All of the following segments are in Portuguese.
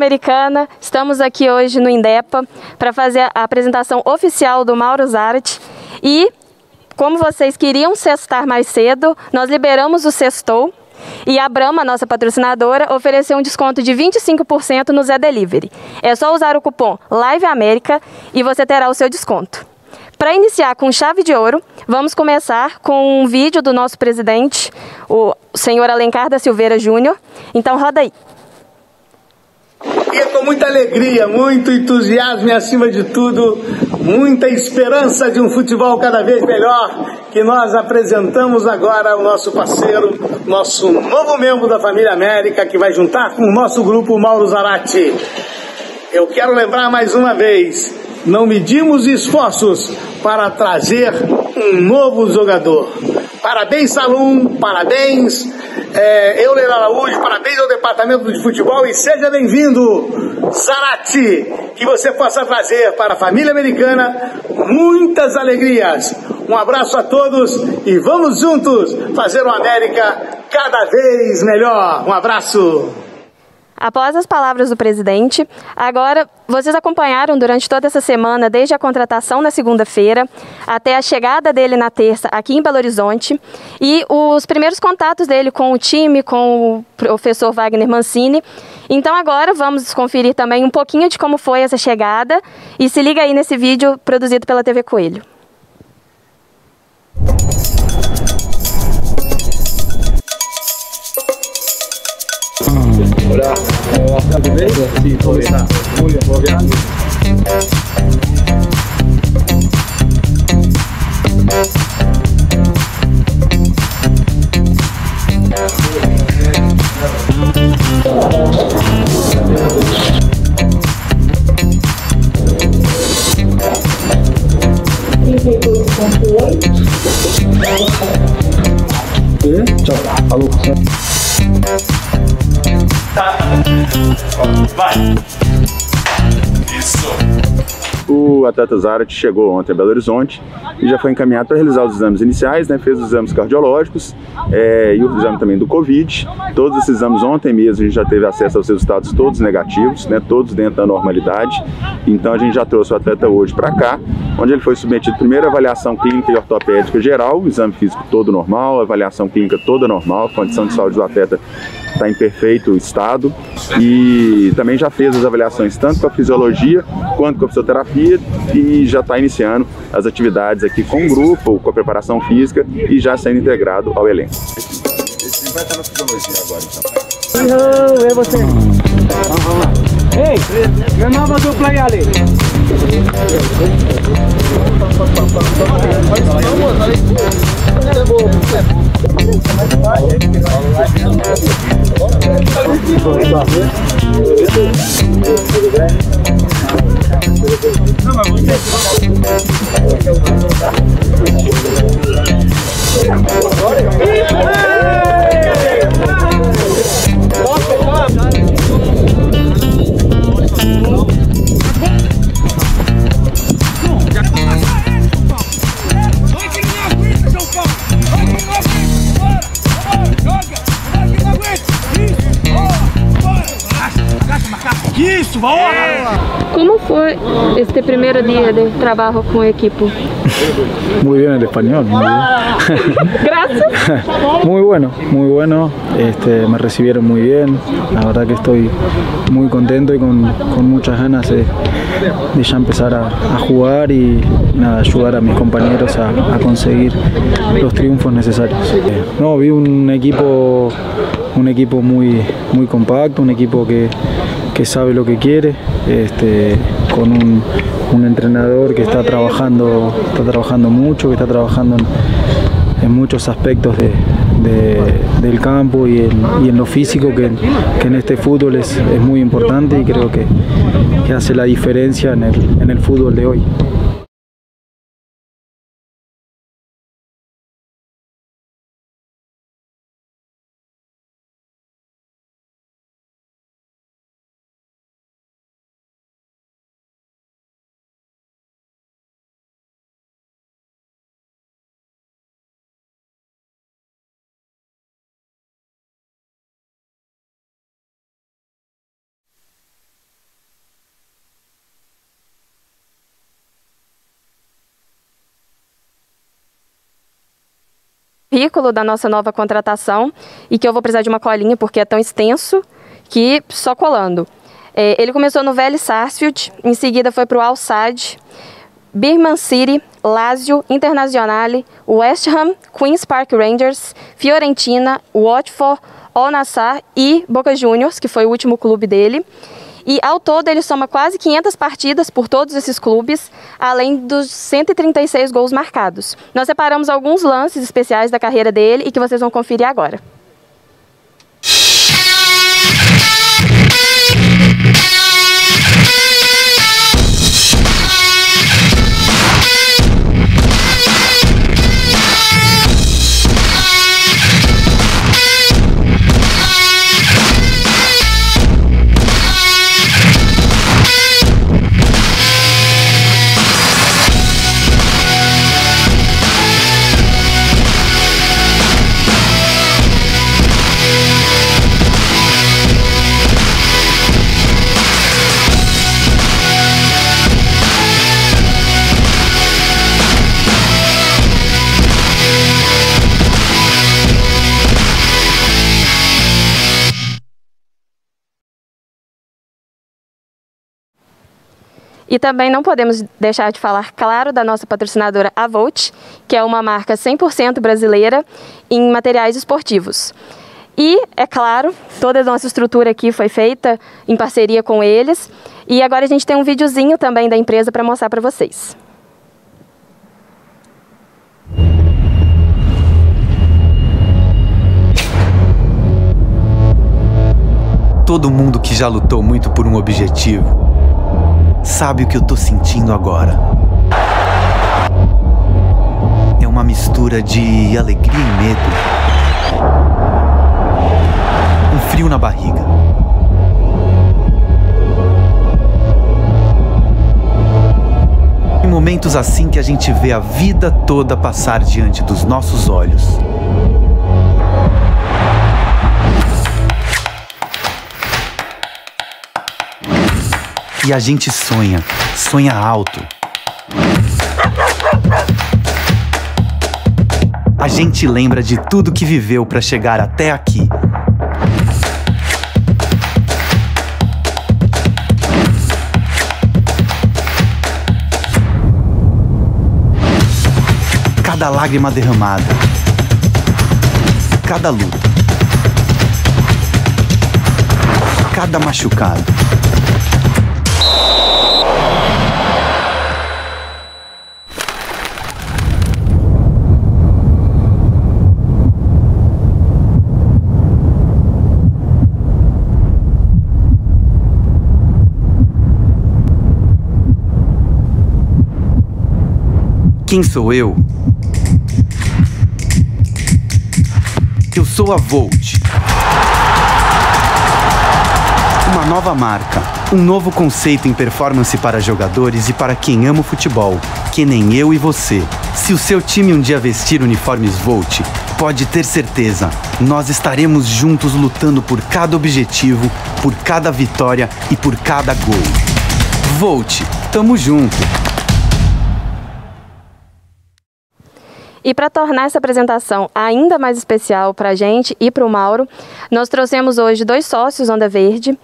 Americana, estamos aqui hoje no Indepa para fazer a apresentação oficial do Mauro Zarat e como vocês queriam cestar mais cedo, nós liberamos o sextou e a Brahma, nossa patrocinadora, ofereceu um desconto de 25% no Zé Delivery. É só usar o cupom LiveAmérica e você terá o seu desconto. Para iniciar com chave de ouro, vamos começar com um vídeo do nosso presidente, o senhor Alencar da Silveira Júnior. Então roda aí. E é com muita alegria, muito entusiasmo e, acima de tudo, muita esperança de um futebol cada vez melhor que nós apresentamos agora o nosso parceiro, nosso novo membro da família América, que vai juntar com o nosso grupo Mauro Zarate. Eu quero lembrar mais uma vez: não medimos esforços para trazer um novo jogador. Parabéns, Salum, parabéns, é, Euler Araújo, parabéns ao Departamento de Futebol e seja bem-vindo, Zarate, que você possa trazer para a família americana muitas alegrias. Um abraço a todos e vamos juntos fazer uma América cada vez melhor. Um abraço. Após as palavras do presidente, agora vocês acompanharam durante toda essa semana, desde a contratação na segunda-feira até a chegada dele na terça aqui em Belo Horizonte e os primeiros contatos dele com o time, com o professor Wagner Mancini. Então agora vamos conferir também um pouquinho de como foi essa chegada e se liga aí nesse vídeo produzido pela TV Coelho. ¿Cómo vas? ¿Todo bien? Sí, todo bien. Atleta Zarat chegou ontem a Belo Horizonte e já foi encaminhado para realizar os exames iniciais, né? fez os exames cardiológicos é, e o exame também do Covid. Todos esses exames ontem mesmo a gente já teve acesso aos resultados todos negativos, né? todos dentro da normalidade. Então a gente já trouxe o atleta hoje para cá, onde ele foi submetido à primeira avaliação clínica e ortopédica geral, exame físico todo normal, avaliação clínica toda normal, condição de saúde do atleta está em perfeito estado e também já fez as avaliações tanto com a fisiologia quanto com a fisioterapia e já está iniciando as atividades aqui com o grupo, com a preparação física e já sendo integrado ao elenco. Esse vai estar na fisiologia agora, então. Não, é você. Ei, renova dupla aí, Ali. Isso, com a equipe? Muy bien el español, muy bien. Gracias. Muy bueno, muy bueno. Este, me recibieron muy bien. La verdad que estoy muy contento y con, con muchas ganas de, de ya empezar a, a jugar y nada, ayudar a mis compañeros a, a conseguir los triunfos necesarios. No, vi un equipo, un equipo muy, muy compacto, un equipo que, que sabe lo que quiere, este, con un, entrenador que está trabajando, está trabajando mucho, que está trabajando en, muchos aspectos de- de- del campo y en, lo físico que, en este fútbol es, es muy importante y creo que, hace la diferencia en el fútbol de hoy. Currículo da nossa nova contratação e que eu vou precisar de uma colinha porque é tão extenso que só colando. É, ele começou no Vélez Sarsfield, em seguida foi para o Al Sadd, Birman City, Lazio, Internazionale, West Ham, Queen's Park Rangers, Fiorentina, Watford, Al Nassr e Boca Juniors, que foi o último clube dele. E ao todo ele soma quase 500 partidas por todos esses clubes, além dos 136 gols marcados. Nós separamos alguns lances especiais da carreira dele e que vocês vão conferir agora. E também não podemos deixar de falar, claro, da nossa patrocinadora Avolt, que é uma marca 100% brasileira em materiais esportivos. E, é claro, toda a nossa estrutura aqui foi feita em parceria com eles. E agora a gente tem um videozinho também da empresa para mostrar para vocês. Todo mundo que já lutou muito por um objetivo sabe o que eu tô sentindo agora. É uma mistura de alegria e medo. Um frio na barriga. Em momentos assim que a gente vê a vida toda passar diante dos nossos olhos. E a gente sonha, sonha alto. A gente lembra de tudo que viveu para chegar até aqui. Cada lágrima derramada, cada luta, cada machucado. Quem sou eu? Eu sou a Volt. Uma nova marca, um novo conceito em performance para jogadores e para quem ama o futebol, que nem eu e você. Se o seu time um dia vestir uniformes Volt, pode ter certeza, nós estaremos juntos lutando por cada objetivo, por cada vitória e por cada gol. Volt, tamo junto! E para tornar essa apresentação ainda mais especial para a gente e para o Mauro, nós trouxemos hoje dois sócios Onda Verde.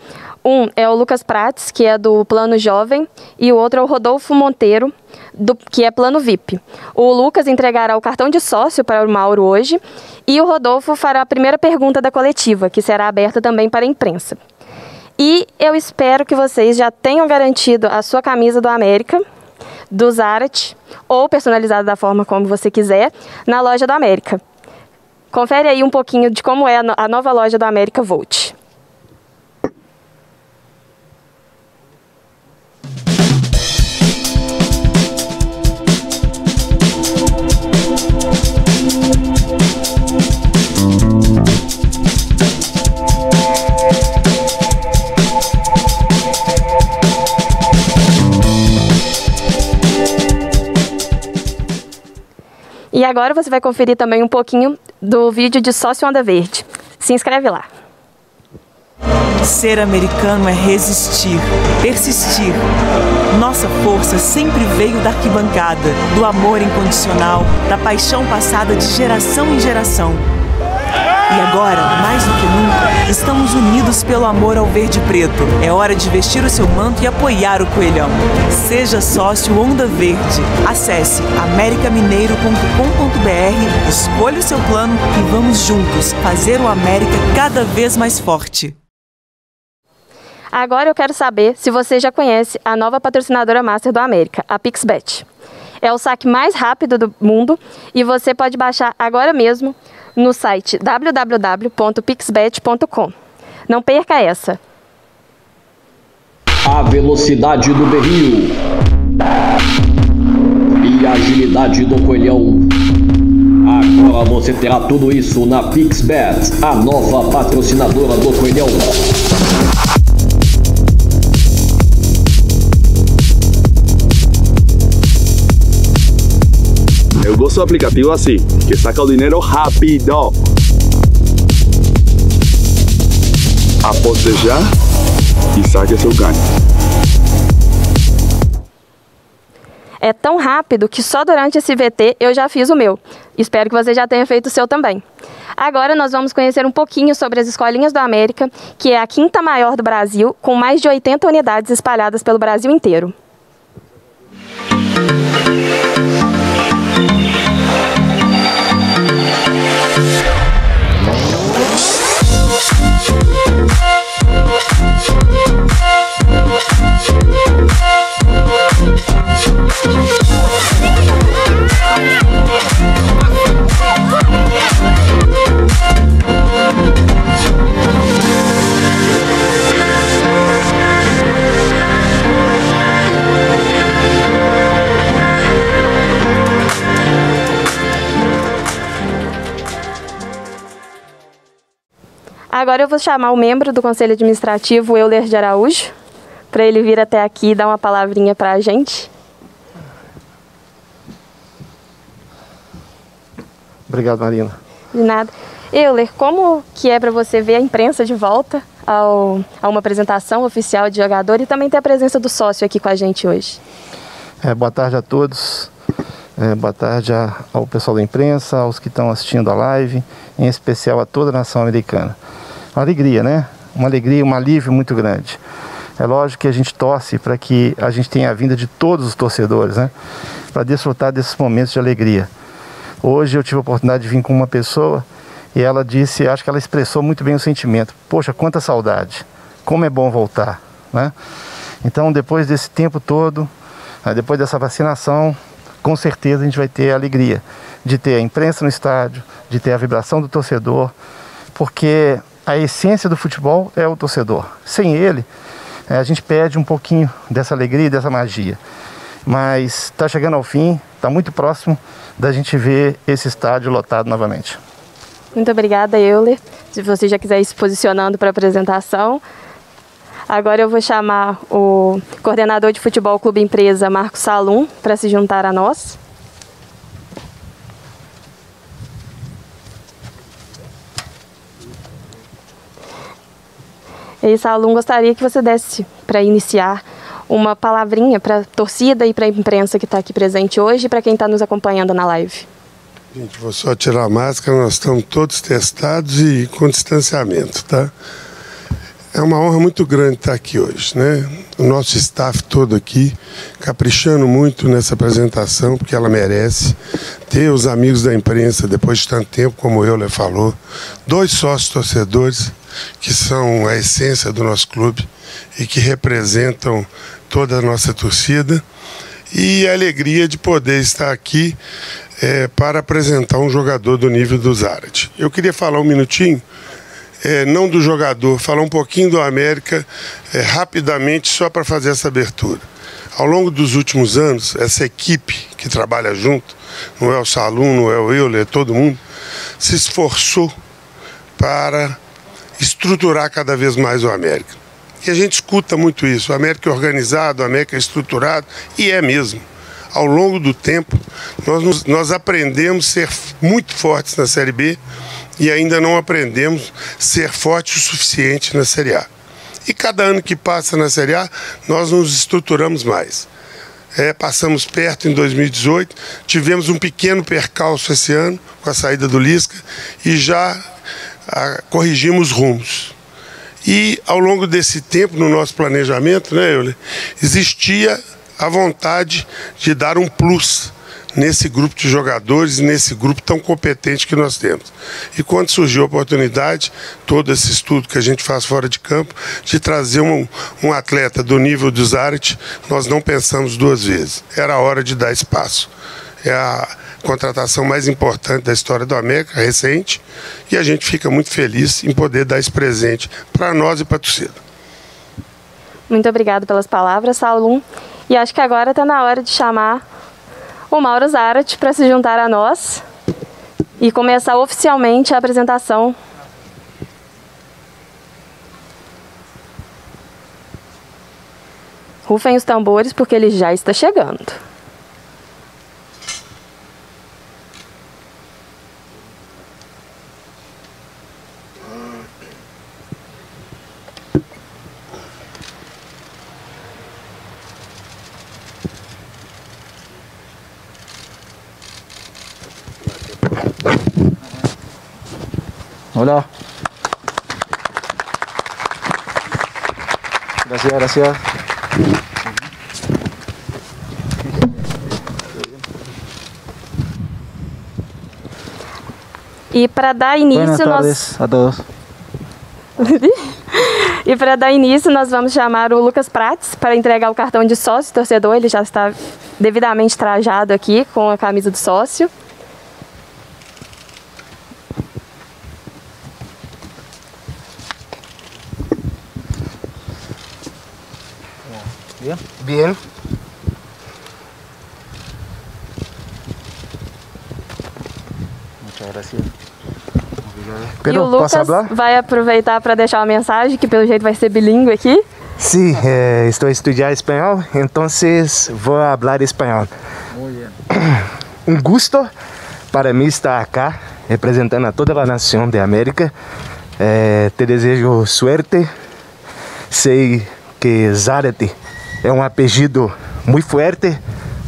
Um é o Lucas Prates, que é do Plano Jovem, e o outro é o Rodolfo Monteiro, do, que é Plano VIP. O Lucas entregará o cartão de sócio para o Mauro hoje e o Rodolfo fará a primeira pergunta da coletiva, que será aberta também para a imprensa. E eu espero que vocês já tenham garantido a sua camisa do América, do Zarat ou personalizada da forma como você quiser na loja da América. Confere aí um pouquinho de como é a nova loja da América Volt. E agora você vai conferir também um pouquinho do vídeo de Sócio Onda Verde. Se inscreve lá. Ser americano é resistir, persistir. Nossa força sempre veio da arquibancada, do amor incondicional, da paixão passada de geração em geração. E agora, mais do que nunca, estamos unidos pelo amor ao verde preto. É hora de vestir o seu manto e apoiar o Coelhão. Seja sócio Onda Verde. Acesse americamineiro.com.br, escolha o seu plano e vamos juntos fazer o América cada vez mais forte. Agora eu quero saber se você já conhece a nova patrocinadora master do América, a Pixbet. É o saque mais rápido do mundo e você pode baixar agora mesmo no site www.pixbet.com. Não perca essa! A velocidade do berrio e a agilidade do coelhão. Agora você terá tudo isso na Pixbet, a nova patrocinadora do coelhão. Eu gosto do aplicativo assim, que saca o dinheiro rápido. Aposte já e saque seu ganho. É tão rápido que só durante esse VT eu já fiz o meu. Espero que você já tenha feito o seu também. Agora nós vamos conhecer um pouquinho sobre as Escolinhas do América, que é a quinta maior do Brasil, com mais de 80 unidades espalhadas pelo Brasil inteiro. Thank you. Agora eu vou chamar o membro do Conselho Administrativo, Euler de Araújo, para ele vir até aqui e dar uma palavrinha para a gente. Obrigado, Marina. De nada. Euler, como que é para você ver a imprensa de volta ao, a uma apresentação oficial de jogador e também ter a presença do sócio aqui com a gente hoje? É, boa tarde a todos. É, boa tarde a, ao pessoal da imprensa, aos que estão assistindo a live, em especial a toda a nação americana. Uma alegria, né? Uma alegria, um alívio muito grande. É lógico que a gente torce para que a gente tenha a vinda de todos os torcedores, né? Para desfrutar desses momentos de alegria. Hoje eu tive a oportunidade de vir com uma pessoa e ela disse, acho que ela expressou muito bem o sentimento. Poxa, quanta saudade. Como é bom voltar, né? Então, depois desse tempo todo, né, depois dessa vacinação, com certeza a gente vai ter a alegria de ter a imprensa no estádio, de ter a vibração do torcedor, porque a essência do futebol é o torcedor. Sem ele, é, a gente perde um pouquinho dessa alegria e dessa magia. Mas está chegando ao fim, está muito próximo da gente ver esse estádio lotado novamente. Muito obrigada, Euler. Se você já quiser ir se posicionando para a apresentação. Agora eu vou chamar o coordenador de futebol Clube Empresa, Marcos Salum, para se juntar a nós. E Salum, gostaria que você desse para iniciar uma palavrinha para a torcida e para a imprensa que está aqui presente hoje e para quem está nos acompanhando na live. Gente, vou só tirar a máscara, nós estamos todos testados e com distanciamento, tá? É uma honra muito grande estar aqui hoje, né? O nosso staff todo aqui, caprichando muito nessa apresentação, porque ela merece. Ter os amigos da imprensa, depois de tanto tempo, como o Euler falou. Dois sócios torcedores, que são a essência do nosso clube e que representam toda a nossa torcida. E a alegria de poder estar aqui é, para apresentar um jogador do nível do Zarat. Eu queria falar um minutinho, é, não do jogador, falar um pouquinho do América é, rapidamente, só para fazer essa abertura. Ao longo dos últimos anos, essa equipe que trabalha junto, não é o Salum, não é o Euler, é todo mundo, se esforçou para estruturar cada vez mais o América. E a gente escuta muito isso, o América é organizado, o América é estruturado, e é mesmo. Ao longo do tempo, nós, nós aprendemos a ser muito fortes na Série B e ainda não aprendemos a ser fortes o suficiente na Série A. E cada ano que passa na Série A, nós nos estruturamos mais. É, passamos perto em 2018, tivemos um pequeno percalço esse ano com a saída do Lisca e já a, corrigimos rumos. E ao longo desse tempo, no nosso planejamento, né, Euler, existia a vontade de dar um plus nesse grupo de jogadores, nesse grupo tão competente que nós temos. E quando surgiu a oportunidade, todo esse estudo que a gente faz fora de campo, de trazer um, um atleta do nível do Zaret, nós não pensamos duas vezes. Era a hora de dar espaço. É a contratação mais importante da história do América, recente, e a gente fica muito feliz em poder dar esse presente para nós e para a torcida. Muito obrigado pelas palavras, Saulum. E acho que agora está na hora de chamar o Mauro Zarat para se juntar a nós e começar oficialmente a apresentação. Rufem os tambores porque ele já está chegando. Hola. Gracias, gracias. E para dar início Buenas tardes nós a todos. E para dar início, nós vamos chamar o Lucas Prates para entregar o cartão de sócio torcedor. Ele já está devidamente trajado aqui com a camisa do sócio. Bien. Muchas gracias. e Pero, o Lucas falar? vai aproveitar para deixar uma mensagem, que pelo jeito vai ser bilíngue aqui. Sí, eh, entonces voy a hablar español. Muy bien. Un gusto para mí estar acá representando a toda la nación de América. Eh, te desejo suerte. Sei que Zárate é um apelido muito forte,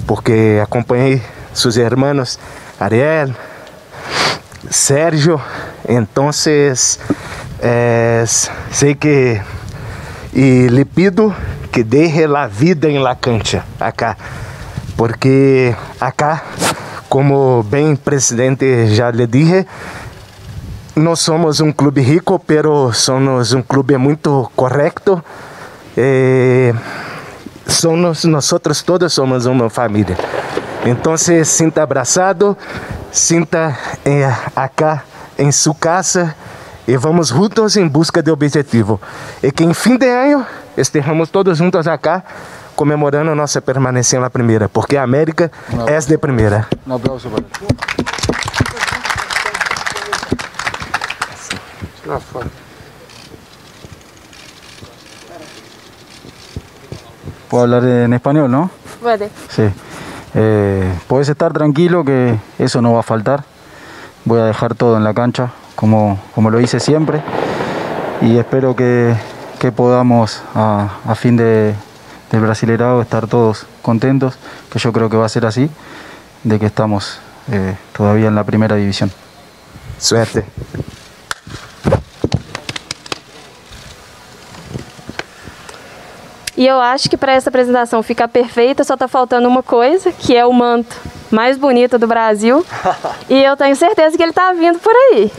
porque acompanhei seus irmãos Ariel, Sérgio. Então, eh, sei que e lhe pido que deje la vida em la cancha acá, porque acá, como bem presidente já lhe dije, não somos um clube rico, pero somos um clube muito correto. Eh, somos nós todos somos uma família. Então, sinta abraçado, sinta eh, acá em sua casa e vamos juntos em busca de objetivo. E que em fim de ano estejamos todos juntos acá comemorando nossa permanência na primeira, porque a América é de primeira. Un aplauso para él. Puedo hablar en español, ¿no? Puede. Sí. Eh, puedes estar tranquilo que eso no va a faltar. Voy a dejar todo en la cancha, como, como lo hice siempre. Y espero que, que podamos, a, a fin de, del Brasilerado, estar todos contentos, que yo creo que va a ser así, de que estamos eh, todavía en la primera división. Suerte. E eu acho que para essa apresentação ficar perfeita, só está faltando uma coisa, que é o manto mais bonito do Brasil. e eu tenho certeza que ele está vindo por aí.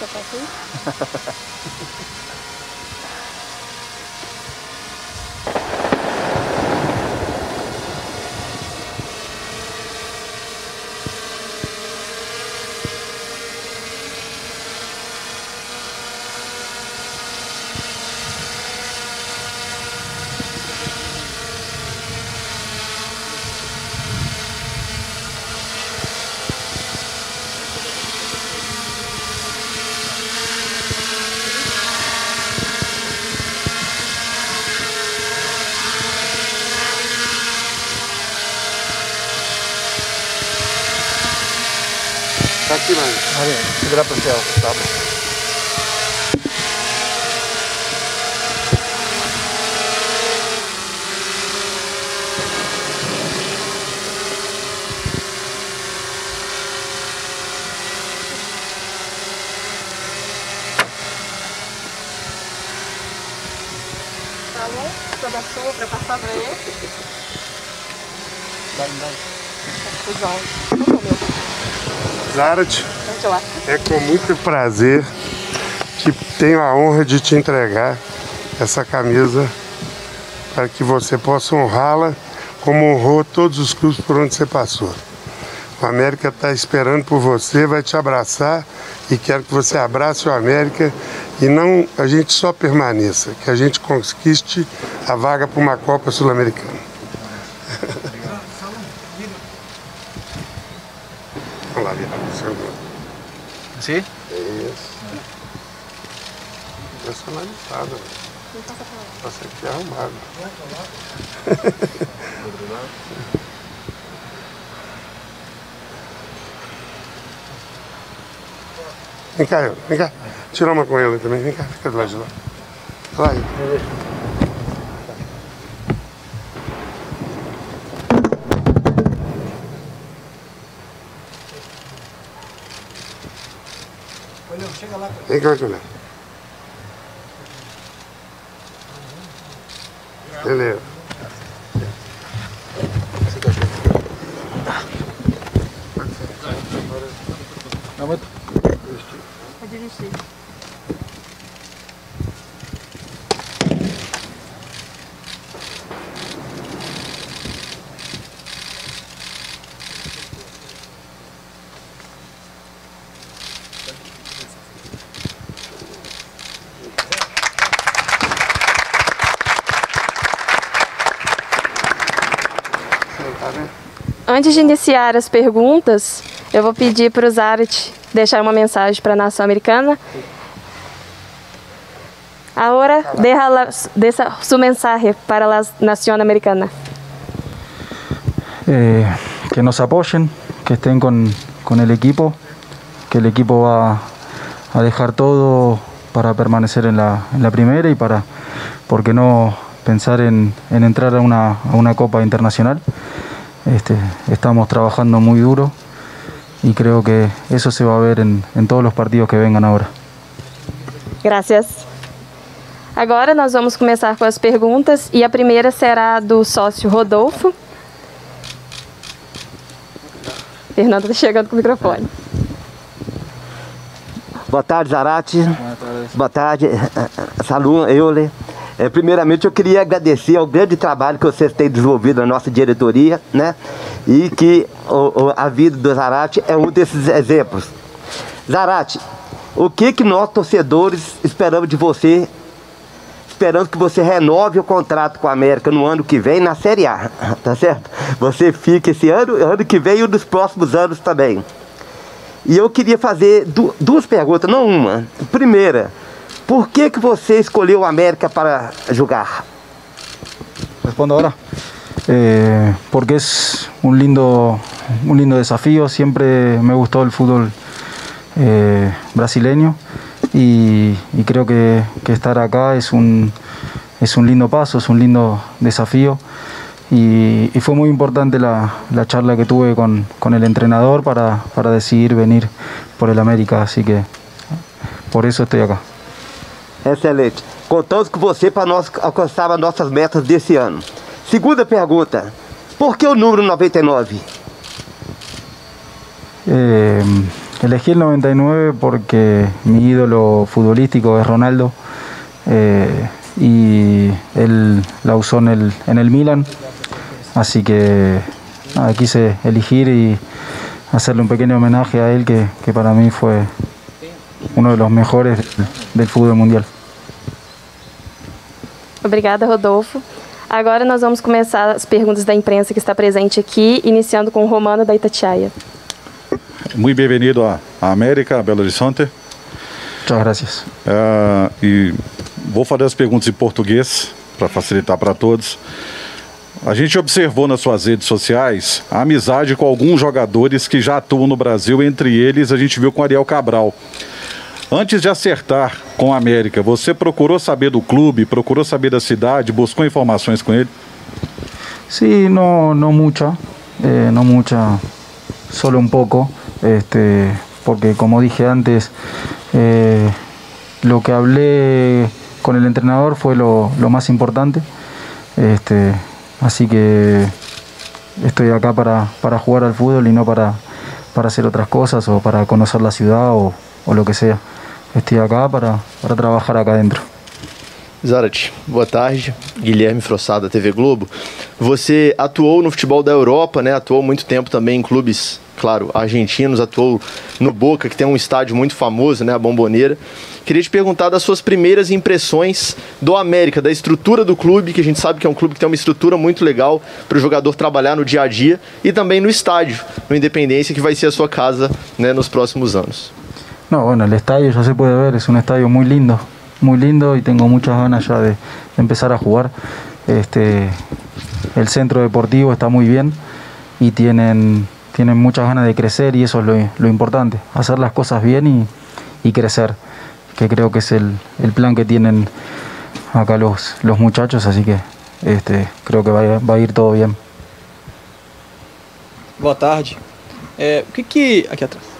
Sabe o Segurar pro céu, tá bom. Tá bom? Toda a sua para passar pra ele. Vai, vai. Zarat, Vamos é com muito prazer que tenho a honra de te entregar essa camisa para que você possa honrá-la como honrou todos os clubes por onde você passou. O América está esperando por você, vai te abraçar e quero que você abrace o América e não a gente só permaneça, que a gente conquiste a vaga para uma Copa Sul-Americana. Vamos lá, Vitor. ¿Sí? Isso. Personalizado. Nossa, aqui é arrumado. Vem cá. Vem cá. Tira uma com ele também. Vem cá, fica do lado de lá. Lá aí. Vem cá, Juliano. Beleza. Pode dirigir. Sentar, né? Antes de iniciar as perguntas, eu vou pedir para o Zarat deixar uma mensagem para a nação americana. Agora, deja, la, mensaje para la nación americana. Eh, que nos apoyen, que estén con el equipo, que el equipo va a dejar todo para permanecer en la, en para, ¿por qué no pensar en, en entrar a una, a una Copa Internacional? Este, estamos trabajando muy duro y creo que eso se va a ver en, en todos los partidos que vengan ahora. Gracias. Agora nós vamos começar com as perguntas e a primeira será do sócio Rodolfo. Fernando está chegando com o microfone. Boa tarde, Zarate. Boa tarde, Salum, Euler. É, primeiramente, eu queria agradecer ao grande trabalho que vocês têm desenvolvido na nossa diretoria, né? E que o, o, a vida do Zarate é um desses exemplos. Zarate, o que que nós, torcedores, esperamos de você? Esperamos que você renove o contrato com a América no ano que vem na Série A, tá certo? Você fica esse ano, ano que vem e nos próximos anos também. E eu queria fazer du duas perguntas, não uma. Primeira, por que que você escolheu a América para jogar? Respondo ahora. Eh, porque es un lindo, un lindo desafío. Siempre me gustó el fútbol eh, brasileño y, y creo que, estar acá es un, es un lindo paso, es un lindo desafío. Y fue muy importante la, la charla que tuve con, con el entrenador para, para decidir venir por el América. Así que por eso estoy acá. Excelente. Contamos com você para nós alcançar as nossas metas desse ano. Segunda pergunta: por que o número 99? Eh, elegí el 99 porque mi ídolo futbolístico es Ronaldo eh, y él la usó en el, Milan, así que nada, quise elegir y hacerle un pequeño homenaje a él que para mí fue uno de los mejores del, fútbol mundial. Obrigada, Rodolfo. Agora nós vamos começar as perguntas da imprensa que está presente aqui, iniciando com o Romano da Itatiaia. Muito bem-vindo à América, a Belo Horizonte. Muchas gracias. Ah, e vou fazer as perguntas em português para facilitar para todos. A gente observou nas suas redes sociais a amizade com alguns jogadores que já atuam no Brasil, entre eles a gente viu com Ariel Cabral. Antes de acertar com a América, você procurou saber do clube, procurou saber da cidade, buscou informações com ele? Sí, no, no mucha, eh, no mucha, solo un poco, este, porque como dije antes, eh, lo que hablé con el entrenador fue lo, más importante, este, así que estoy acá para, jugar al fútbol y no para, hacer otras cosas o para conocer la ciudad o, o lo que sea. Estoy para, para trabajar acá adentro. Zarat, boa tarde. Guilherme Frossada, TV Globo. Você atuou no futebol da Europa, né? Atuou muito tempo também em clubes, claro, argentinos, atuou no Boca, que tem um estádio muito famoso, né? A Bomboneira. Queria te perguntar das suas primeiras impressões do América, da estrutura do clube, que a gente sabe que é um clube que tem uma estrutura muito legal para o jogador trabalhar no dia a dia, e também no estádio, no Independência, que vai ser a sua casa né, nos próximos anos. No, bueno, el estadio ya se puede ver, es un estadio muy lindo, muy lindo y tengo muchas ganas ya de, empezar a jugar. Este, el centro deportivo está muy bien y tienen, tienen muchas ganas de crecer y eso es lo, importante, hacer las cosas bien y, y crecer, que creo que es el, el, plan que tienen acá los, los muchachos, así que este, creo que va, va a ir todo bien. Boa tarde. É, o que atrás?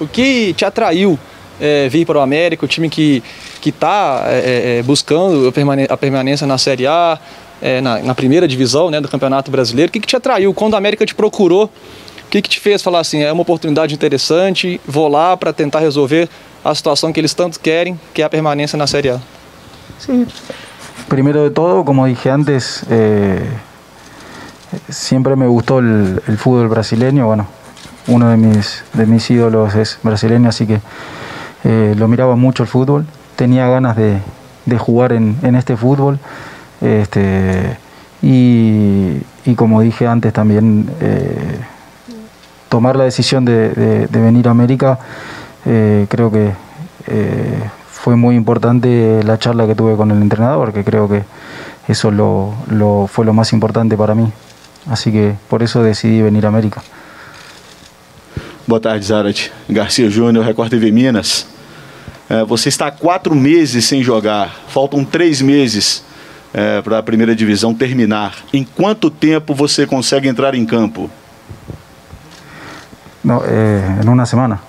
O que te atraiu é, vir para o América, o time que que está é, é, buscando a permanência na Série A, é, na, na, primeira divisão né, do Campeonato Brasileiro. O que, que te atraiu? Quando a América te procurou, o que, que te fez falar assim, é uma oportunidade interessante, vou lá para tentar resolver a situação que eles tanto querem, que é a permanência na Série A? Sim. Primeiro de todo, como dije antes, eh, siempre me gustó el, el fútbol brasileño. Bueno, uno de mis, de mis ídolos es brasileño, así que eh, lo miraba mucho el fútbol. Tenía ganas de, de jugar en, en, este fútbol. Este, y, y, como dije antes también, eh, tomar la decisión de, de, venir a América, eh, creo que fue muy importante la charla que tuve con el entrenador, que creo que eso lo, lo, fue lo más importante para mí. Así que por eso decidí venir a América. Boa tarde, Zarat. Garcia Júnior, Record TV Minas. É, você está há quatro meses sem jogar, faltam três meses é, para a primeira divisão terminar. Em quanto tempo você consegue entrar em campo? No, eh, en una semana.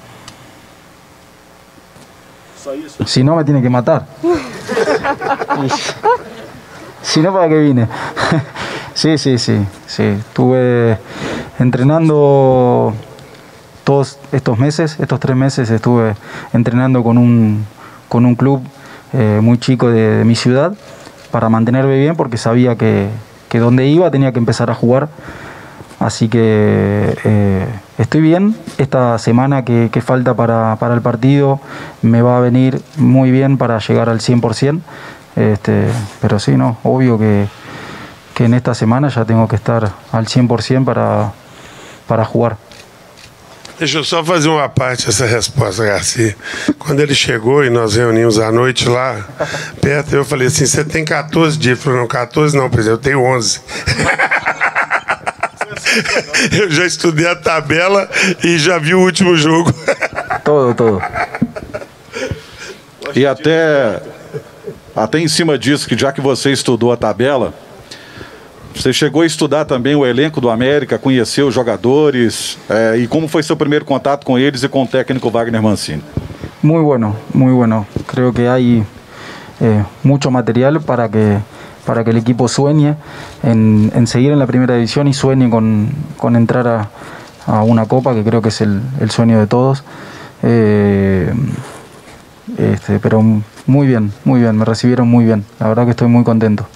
Só isso? Si no, me tiene que matar. si no, ¿para qué vine? sí, sí, sí, sí. Estuve entrenando todos estos meses, estos tres meses estuve entrenando con un, con un club eh, muy chico de, mi ciudad para mantenerme bien porque sabía que, que, donde iba tenía que empezar a jugar. Así que eh, estoy bien. Esta semana que, que falta para, para, el partido me va a venir muy bien para llegar al 100%. Este, pero sí, no, obvio que, que en esta semana ya tengo que estar al 100% para, para jugar. Deixa eu só fazer uma parte dessa resposta, Garcia. Quando ele chegou e nós reunimos à noite lá, perto, eu falei assim: você tem 14 dias? Ele falou: não, 14 não, presidente, eu tenho 11. eu já estudei a tabela e já vi o último jogo. todo, todo. E até, até em cima disso, que já que você estudou a tabela, você chegou a estudar também o elenco do América, conhecer os jogadores eh, e como foi seu primeiro contato com eles e com o técnico Wagner Mancini? Muy bueno, muy bueno. Creo que hay eh, mucho material para que para que el equipo sueñe en, seguir en la primera división y sueñe con, con entrar a, a, una copa, que creo que es el, el sueño de todos. Eh, este, pero muy bien, muy bien, me recibieron muy bien. La verdad que estoy muy contento.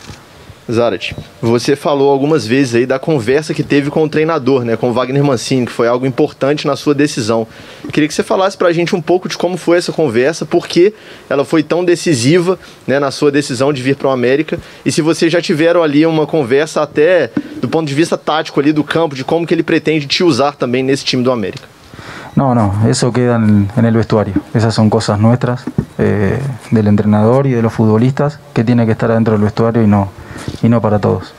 Zarat, você falou algumas vezes aí da conversa que teve com o treinador, né, com o Wagner Mancini, que foi algo importante na sua decisão. Queria que você falasse para a gente um pouco de como foi essa conversa, por que ela foi tão decisiva né, na sua decisão de vir para o América e se vocês já tiveram ali uma conversa até do ponto de vista tático ali do campo, de como que ele pretende te usar também nesse time do América. No, no, eso queda en, el vestuario. Esas son cosas nuestras, eh, del entrenador y de los futbolistas, que tiene que estar adentro del vestuario y no, y no para todos.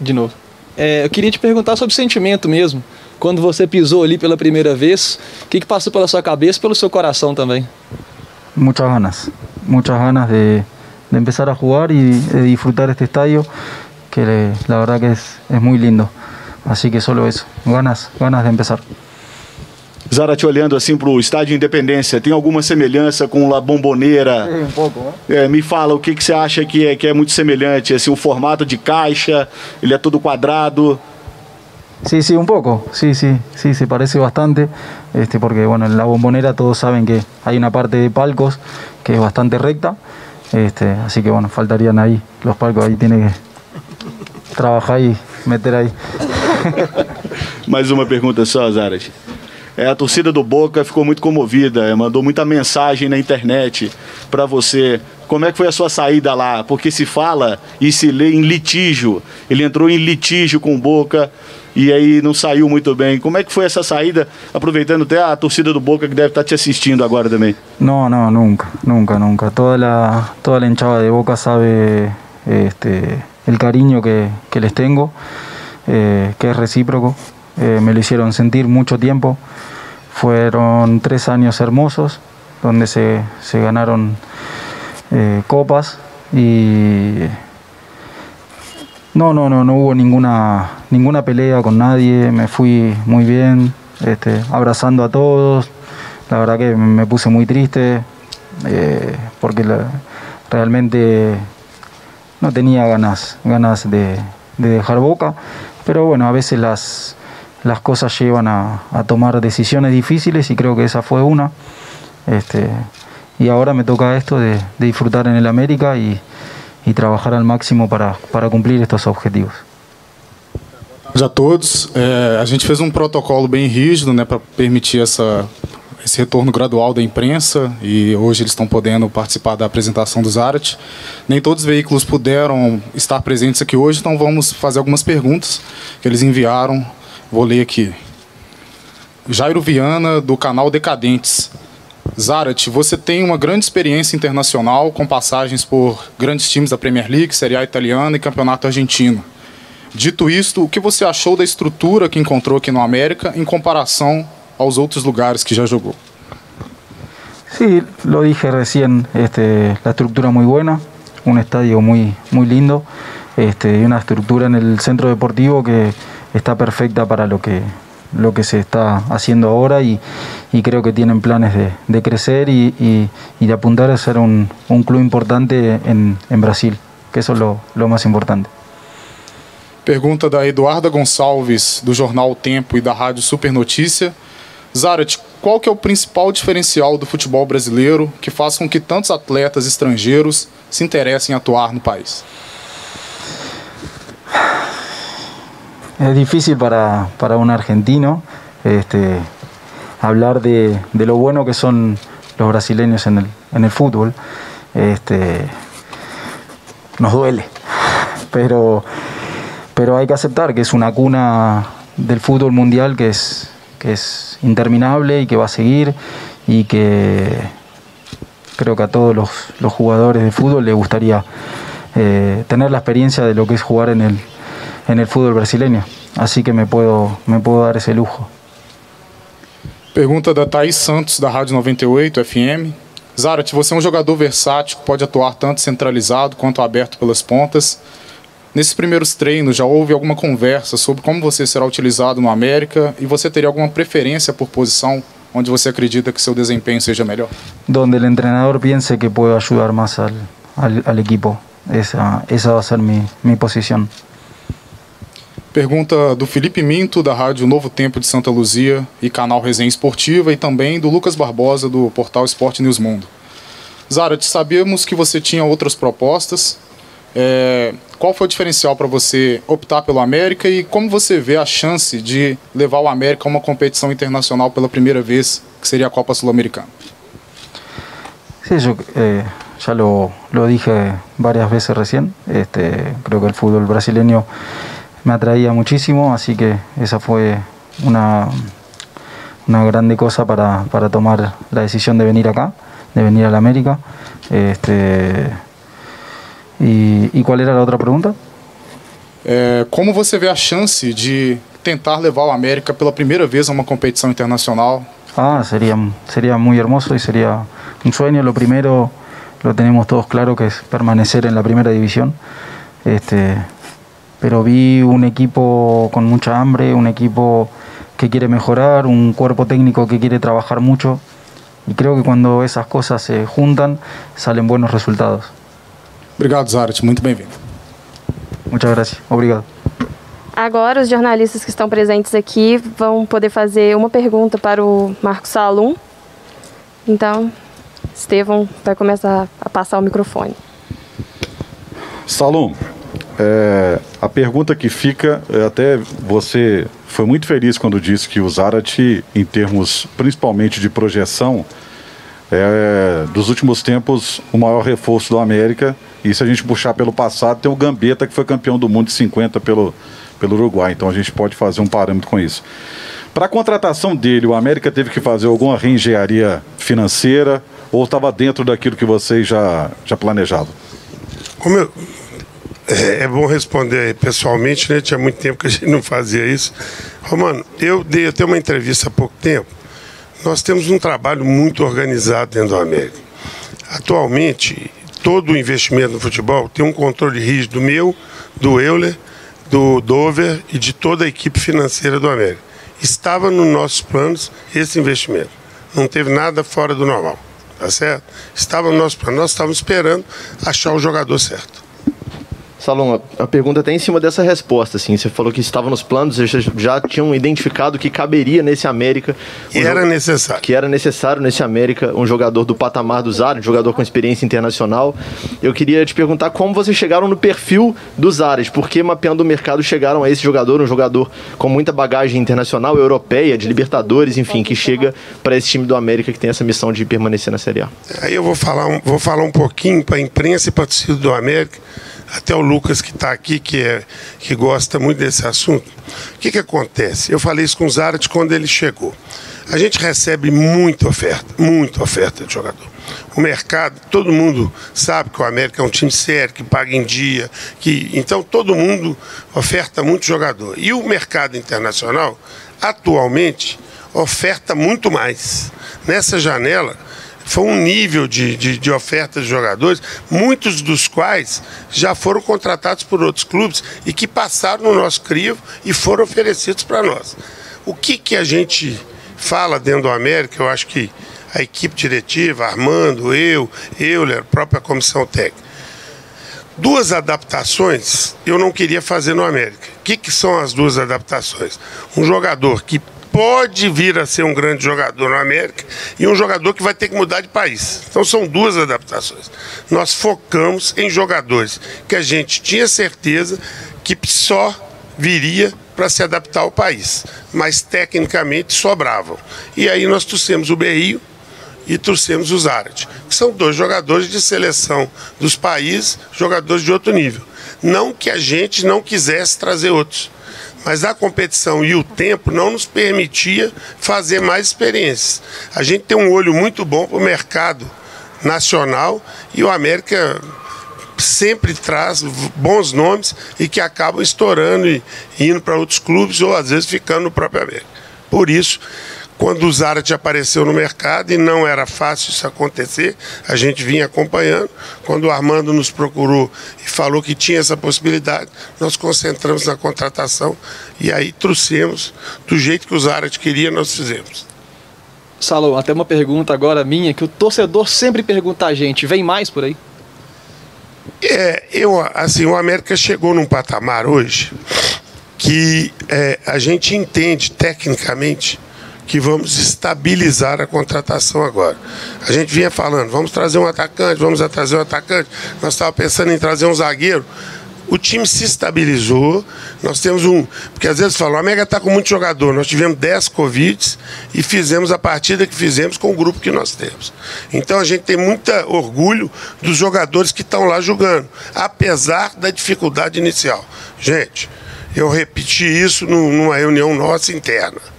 De novo. É, eu te perguntar sobre o sentimento mesmo. Quando você pisou ali pela primeira vez, o que, que passou pela sua cabeça, e pelo seu coração também? Muitas ganas, muitas ganas de de empezar a jugar y de disfrutar este estadio, que la verdad que es, es muy lindo. Así que solo eso, ganas, ganas de empezar. Zara, te olhando assim para o Estádio Independência, tem alguma semelhança com La Bomboneira? Poco, ¿eh? É, me fala, o que, que você acha que é, que é muito semelhante? Assim, o formato de caixa, ele é todo quadrado. Sí, sí, un poco, sí, sí, sí, se parece bastante, este, porque bueno, en la bombonera todos saben que hay una parte de palcos que es bastante recta, este, así que bueno, faltarían ahí los palcos, ahí tiene que trabajar y meter ahí. Mais uma pergunta só, Zarat. É, a torcida do Boca ficou muito comovida, é, mandou muita mensagem na internet para você. Como é que foi a sua saída lá? Porque se fala e se lê em litígio. Ele entrou em litígio com o Boca e aí não saiu muito bem. Como é que foi essa saída? Aproveitando até a torcida do Boca que deve estar te assistindo agora também. No, no, nunca, nunca, nunca. Toda la, toda la hinchada de Boca sabe este, el cariño que, que les tengo, eh, que es recíproco. Eh, me lo hicieron sentir mucho tiempo. Fueron tres años hermosos donde se, se ganaron eh, copas y no, no, no, no hubo ninguna, ninguna pelea con nadie, me fui muy bien, este, abrazando a todos, la verdad que me puse muy triste eh, porque realmente no tenía ganas, ganas de, de dejar Boca, pero bueno, a veces las, las cosas llevan a, a tomar decisiones difíciles y creo que esa fue una. Este, y ahora me toca esto de, de disfrutar en el América y, y trabajar al máximo para, para cumplir estos objetivos. a todos. É, a gente fez um protocolo bem rígido né, para permitir essa, esse retorno gradual da imprensa e hoje eles estão podendo participar da apresentação do Zarat. Nem todos os veículos puderam estar presentes aqui hoje, então vamos fazer algumas perguntas que eles enviaram. Vou ler aqui. Jairo Viana, do canal Decadentes. Zarat, você tem uma grande experiência internacional com passagens por grandes times da Premier League, Série A italiana e Campeonato argentino. Dito isto, o que você achou da estrutura que encontrou aqui no América em comparação aos outros lugares que já jogou? Sí, lo dije recién, este, la estructura muy buena, un estadio muy, muy lindo este, y una estructura en el centro deportivo que está perfecta para lo que, lo que se está haciendo ahora y, y creo que tienen planes de, de crecer y, y- y de apuntar a ser un, un club importante en, en Brasil, que eso es lo, lo más importante. Pergunta da Eduarda Gonçalves, do jornal O Tempo e da Rádio Super Notícia. Zarat, qual que é o principal diferencial do futebol brasileiro que faz com que tantos atletas estrangeiros se interessem em atuar no país? Es difícil para, para un argentino este, hablar de, de lo bueno que son los brasileños en el, en el fútbol. Este, nos duele, pero, pero hay que aceptar que es una cuna del fútbol mundial que es, que es interminable y que va a seguir y que creo que a todos los, los jugadores de fútbol les gustaría eh, tener la experiencia de lo que es jugar en el, en el fútbol brasileño. Así que me puedo, me puedo dar ese lujo. Pergunta da Thaís Santos, da Rádio 98 FM. Zarat, você é um jogador versátil pode atuar tanto centralizado quanto aberto pelas pontas. Nesses primeiros treinos, já houve alguma conversa sobre como você será utilizado no América e você teria alguma preferência por posição onde você acredita que seu desempenho seja melhor? Donde el entrenador piense que puedo ayudar más al, al- al equipo. Esa, esa va a ser mi, mi posición. Pergunta do Felipe Minto, da Rádio Novo Tempo de Santa Luzia e canal Resenha Esportiva, e também do Lucas Barbosa, do portal Esporte News Mundo. Zarat, sabemos que você tinha outras propostas. É, qual foi o diferencial para você optar pelo América e como você vê a chance de levar o América a uma competição internacional pela primeira vez, que seria a Copa Sul-Americana? Sí, yo eh, lo, lo dije varias veces recién. Creo que el fútbol brasileño me atraía muchísimo, así que esa fue una, una grande cosa para, para tomar la decisión de venir acá, de venir a la América. Este, y, ¿Y cuál era la otra pregunta? É, como você vê a chance de tentar levar o América pela primeira vez a uma competição internacional? Ah, sería, sería muy hermoso y sería un sueño. Lo primero lo tenemos todos claro que es permanecer en la primera división. Este, pero vi un equipo con mucha hambre, un equipo que quiere mejorar, un cuerpo técnico que quiere trabajar mucho y creo que cuando esas cosas se juntan salen buenos resultados. Obrigado, Zarat. Muito bem-vindo. Muchas gracias. Obrigado. Agora, os jornalistas que estão presentes aqui vão poder fazer uma pergunta para o Marcos Salum. Então, Estevão vai começar a passar o microfone. Salum, é, a pergunta que fica, é, até você foi muito feliz quando disse que o Zarat, em termos principalmente de projeção, é dos últimos tempos o maior reforço do América. E se a gente puxar pelo passado, tem o Gambetta, que foi campeão do mundo de 50 pelo, pelo Uruguai. Então a gente pode fazer um parâmetro com isso. Para a contratação dele, o América teve que fazer alguma reengenharia financeira ou estava dentro daquilo que vocês já, já planejavam? Como eu, é, é, bom responder pessoalmente, né? Tinha muito tempo que a gente não fazia isso. Romano, eu dei até uma entrevista há pouco tempo. Nós temos um trabalho muito organizado dentro do América. Atualmente, todo o investimento no futebol tem um controle rígido meu, do Euler, do Dover e de toda a equipe financeira do América. Estava nos nossos planos esse investimento. Não teve nada fora do normal. Tá certo? Estava no nosso plano. Nós estávamos esperando achar o jogador certo. Salom, a pergunta até em cima dessa resposta, assim, você falou que estava nos planos, já, já tinham identificado que caberia nesse América. Um era necessário. Que era necessário nesse América um jogador do patamar do Zara, um jogador com experiência internacional. Eu queria te perguntar como vocês chegaram no perfil dos Ares, porque mapeando o mercado chegaram a esse jogador, um jogador com muita bagagem internacional, europeia, de Libertadores, enfim, que chega para esse time do América que tem essa missão de permanecer na Série A. Aí eu vou falar, vou falar um pouquinho para a imprensa e para o do América até o Lucas que está aqui, que, é, que gosta muito desse assunto. O que, que acontece? Eu falei isso com o Zarat quando ele chegou. A gente recebe muita oferta, muita oferta de jogador. O mercado, todo mundo sabe que o América é um time sério, que paga em dia, que então todo mundo oferta muito jogador. E o mercado internacional, atualmente, oferta muito mais. Nessa janela, foi um nível de, de, de oferta de jogadores, muitos dos quais já foram contratados por outros clubes e que passaram no nosso crivo e foram oferecidos para nós. O que, que a gente fala dentro do América, eu acho que a equipe diretiva, Armando, eu, Euler, a própria comissão técnica. Duas adaptações eu não queria fazer no América. O que, que são as duas adaptações? Um jogador que pode vir a ser um grande jogador no América e um jogador que vai ter que mudar de país. Então são duas adaptações. Nós focamos em jogadores que a gente tinha certeza que só viria para se adaptar ao país, mas tecnicamente sobravam. E aí nós trouxemos o Berrio e trouxemos o Zarat, que são dois jogadores de seleção dos países, jogadores de outro nível. Não que a gente não quisesse trazer outros, mas a competição e o tempo não nos permitia fazer mais experiências. A gente tem um olho muito bom para o mercado nacional e o América sempre traz bons nomes e que acabam estourando e indo para outros clubes ou às vezes ficando no próprio América. Por isso, quando o Zarat apareceu no mercado e não era fácil isso acontecer, a gente vinha acompanhando. Quando o Armando nos procurou e falou que tinha essa possibilidade, nós concentramos na contratação e aí trouxemos do jeito que o Zarat queria, nós fizemos. Salom, até uma pergunta agora minha, que o torcedor sempre pergunta a gente, vem mais por aí? É, eu, assim, o América chegou num patamar hoje que é, a gente entende tecnicamente que vamos estabilizar a contratação agora. A gente vinha falando, vamos trazer um atacante, vamos trazer um atacante. Nós estávamos pensando em trazer um zagueiro. O time se estabilizou. Nós temos um. Porque às vezes falam, a Mega está com muito jogador. Nós tivemos 10 Covid e fizemos a partida que fizemos com o grupo que nós temos. Então a gente tem muito orgulho dos jogadores que estão lá jogando, apesar da dificuldade inicial. Gente, eu repeti isso numa reunião nossa interna.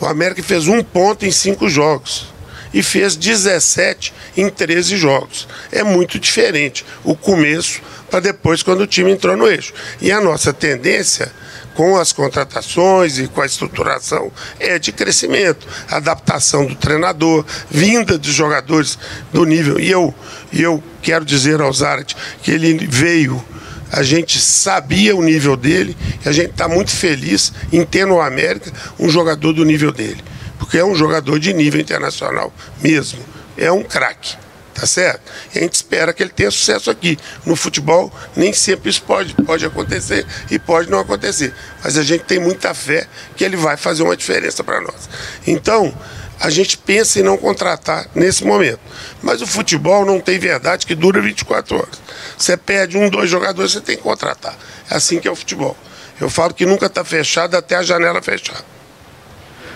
O América fez um ponto em cinco jogos. e fez 17 em 13 jogos. É muito diferente o começo para depois quando o time entrou no eixo. E a nossa tendência com as contratações e com a estruturação é de crescimento, adaptação do treinador, vinda dos jogadores do nível. E eu, eu quero dizer ao Zarat que ele veio a gente sabia o nível dele e a gente está muito feliz em ter no América um jogador do nível dele. Porque é um jogador de nível internacional mesmo. É um craque. Tá certo? E a gente espera que ele tenha sucesso aqui. No futebol, nem sempre isso pode, pode acontecer e pode não acontecer. Mas a gente tem muita fé que ele vai fazer uma diferença para nós. Então, a gente pensa em não contratar nesse momento. Mas o futebol não tem verdade que dura 24 horas. Você perde um, dois jogadores, você tem que contratar. É assim que é o futebol. Eu falo que nunca está fechado até a janela fechar.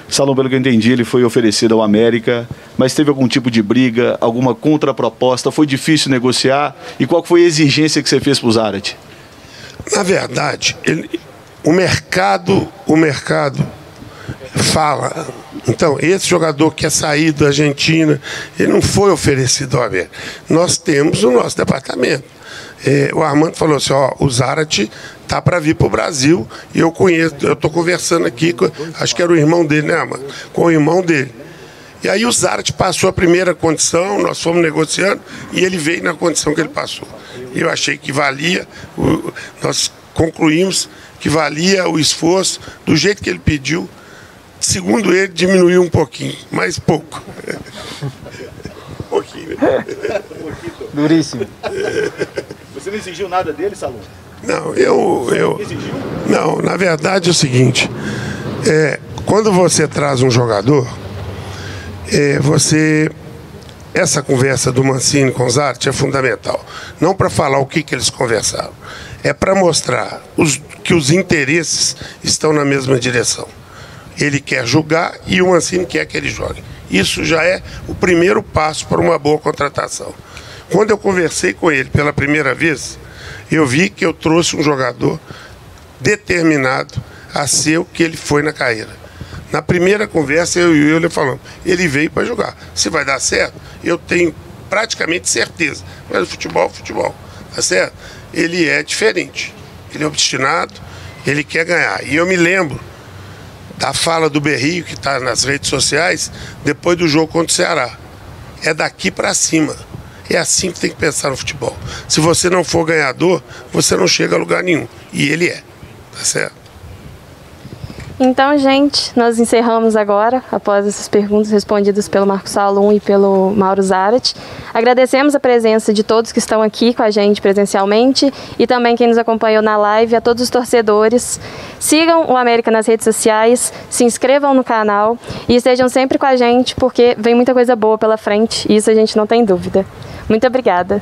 Salão, pelo que eu entendi, ele foi oferecido ao América, mas teve algum tipo de briga, alguma contraproposta? Foi difícil negociar? E qual foi a exigência que você fez para o Zarat? Na verdade, ele, o mercado, o mercado fala. Então, esse jogador que é saído da Argentina, ele não foi oferecido ao América. Nós temos o nosso departamento. É, o Armando falou assim, ó, o Zarat tá para vir para o Brasil e eu conheço, eu estou conversando aqui, com, acho que era o irmão dele, né, Armando? Com o irmão dele. E aí o Zarat passou a primeira condição, nós fomos negociando e ele veio na condição que ele passou. Eu achei que valia, o, nós concluímos que valia o esforço do jeito que ele pediu. Segundo ele, diminuiu um pouquinho, mas pouco. um pouquinho. Né? Duríssimo. Você não exigiu nada dele, Salom? Não, eu. eu não, na verdade é o seguinte: é, quando você traz um jogador, é, você. Essa conversa do Mancini com os Zarte é fundamental. Não para falar o que, que eles conversaram, é para mostrar os, que os interesses estão na mesma direção. Ele quer julgar e o Mancini quer que ele jogue. Isso já é o primeiro passo para uma boa contratação. Quando eu conversei com ele pela primeira vez, eu vi que eu trouxe um jogador determinado a ser o que ele foi na carreira. Na primeira conversa, eu e ele falando, ele veio para jogar. Se vai dar certo, eu tenho praticamente certeza. Mas o futebol é futebol, tá certo? Ele é diferente. Ele é obstinado, ele quer ganhar. E eu me lembro da fala do Berrio, que está nas redes sociais, depois do jogo contra o Ceará. É daqui para cima. É assim que tem que pensar no futebol. Se você não for ganhador, você não chega a lugar nenhum. E ele é. Tá certo? Então, gente, nós encerramos agora, após essas perguntas respondidas pelo Marcos Salum e pelo Mauro Zarat. Agradecemos a presença de todos que estão aqui com a gente presencialmente e também quem nos acompanhou na live, a todos os torcedores. Sigam o América nas redes sociais, se inscrevam no canal e estejam sempre com a gente, porque vem muita coisa boa pela frente isso a gente não tem dúvida. Muito obrigada.